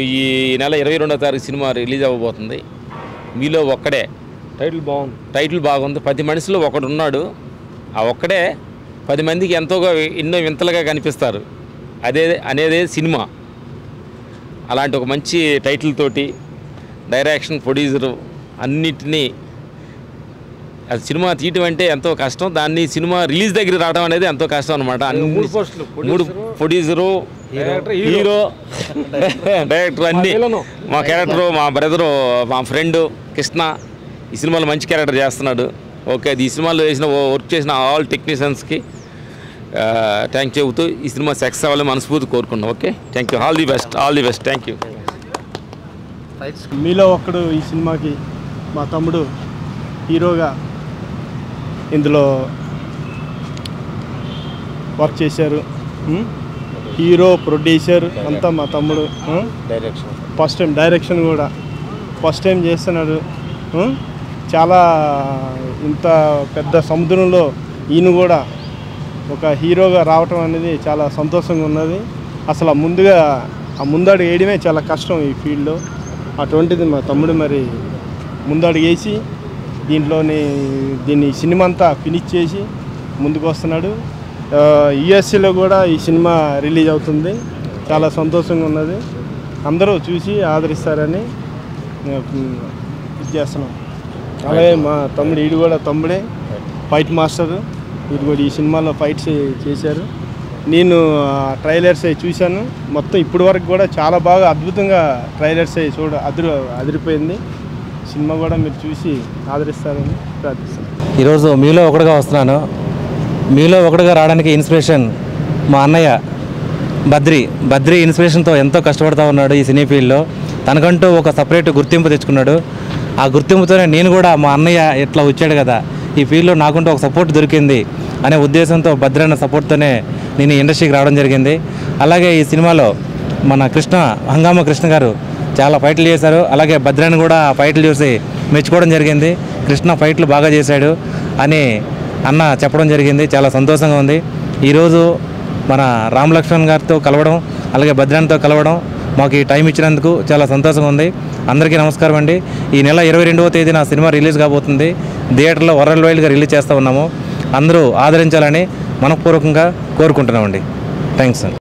ఈ నెల ఇరవై రెండో తారీఖు సినిమా రిలీజ్ అవ్వబోతుంది. మీలో ఒక్కడే. టైటిల్ బాగుంది. టైటిల్ బాగుంది. పది మనిషిలో ఒకడు ఉన్నాడు. ఆ ఒక్కడే పది మందికి ఎంతోగా ఎన్నో వింతలుగా కనిపిస్తారు. అదే అనేదే సినిమా. అలాంటి ఒక మంచి టైటిల్ తోటి డైరెక్షన్ ప్రొడ్యూసరు అన్నిటినీ అది సినిమా తీయటం అంటే ఎంతో కష్టం. దాన్ని సినిమా రిలీజ్ దగ్గర రావడం అనేది ఎంతో కష్టం అనమాట మూడు ప్రొడ్యూసరు హీరో. డైరెక్టర్ అన్ని. మా క్యారెక్టరు మా బ్రదరు మా ఫ్రెండ్ కృష్ణ ఈ సినిమాలో మంచి క్యారెక్టర్ చేస్తున్నాడు. ఓకే అది ఈ సినిమాలో వేసిన వర్క్ చేసిన ఆల్ టెక్నీషియన్స్కి థ్యాంక్ చెబుతూ ఈ సినిమా సక్సెస్ అవ్వాలని మనస్ఫూర్తి కోరుకున్నాం okay thank you. All the best all the best. Thank you. మీలో ఒక్కడు ఈ సినిమాకి మా తమ్ముడు హీరోగా ఇందులో వర్క్ చేశారు? హీరో ప్రొడ్యూసర్ అంతా మా తమ్ముడు? డైరెక్షన్. ఫస్ట్ టైం డైరెక్షన్ కూడా. ఫస్ట్ టైం చేస్తున్నాడు? చాలా ఇంత పెద్ద సముద్రంలో ఈయన కూడా ఒక హీరోగా రావటం అనేది చాలా సంతోషంగా ఉన్నది. అసలు ఆ ముందుగా ఆ ముందడుగు వేయడమే చాలా కష్టం ఈ ఫీల్డ్లో. అటువంటిది మా తమ్ముడు మరి ముందడిగేసి దీంట్లోని దీన్ని సినిమా అంతా ఫినిష్ చేసి ముందుకు వస్తున్నాడు యుఎస్సీలో కూడా ఈ సినిమా రిలీజ్ అవుతుంది. చాలా సంతోషంగా ఉన్నది. అందరూ చూసి ఆదరిస్తారని ఇది చేస్తున్నాం. అలాగే మా తమ్ముడు ఈడు కూడా తమ్ముడే ఫైట్ మాస్టర్. వీడు కూడా ఈ సినిమాలో ఫైట్స్ చేశారు. నేను ట్రైలర్స్ అవి చూశాను. మొత్తం ఇప్పటి వరకు కూడా చాలా బాగా అద్భుతంగా ట్రైలర్స్ అవి చూడ అదిరి అదిరిపోయింది. సినిమా కూడా మీరు చూసి ఆదరిస్తారని ప్రార్థిస్తాను ఈరోజు మీలో ఒకటిగా వస్తున్నాను. మీలో ఒకటిగా రావడానికి ఇన్స్పిరేషన్ మా అన్నయ్య బద్రి. బద్రి ఇన్స్పిరేషన్తో ఎంతో కష్టపడుతూ ఉన్నాడు ఈ సినీ ఫీల్డ్లో. తనకంటూ ఒక సపరేట్ గుర్తింపు తెచ్చుకున్నాడు. ఆ గుర్తింపుతోనే నేను కూడా మా అన్నయ్య ఇట్లా వచ్చాడు కదా ఈ ఫీల్డ్లో నాకుంటూ ఒక సపోర్ట్ దొరికింది అనే ఉద్దేశంతో భద్ర సపోర్ట్తోనే నేను ఇండస్ట్రీకి రావడం జరిగింది. అలాగే ఈ సినిమాలో మన కృష్ణ హంగామ కృష్ణ గారు చాలా ఫైట్లు చేశారు. అలాగే భద్రాన్ని కూడా ఫైట్లు చూసి మెచ్చుకోవడం జరిగింది. కృష్ణ ఫైట్లు బాగా చేశాడు అని అన్న చెప్పడం జరిగింది. చాలా సంతోషంగా ఉంది. ఈరోజు మన రామ్ లక్ష్మణ్ గారితో కలవడం అలాగే భద్రానితో కలవడం మాకు ఈ టైం ఇచ్చినందుకు చాలా సంతోషంగా ఉంది. అందరికీ నమస్కారం అండి. ఈ నెల ఇరవై రెండవ తేదీన సినిమా రిలీజ్ కాబోతుంది. థియేటర్లో వరల్డ్ వైడ్గా రిలీజ్ చేస్తూ ఉన్నాము. అందరూ ఆదరించాలని మనపూర్వకంగా కోరుకుంటున్నామండి. థ్యాంక్స్ అండి.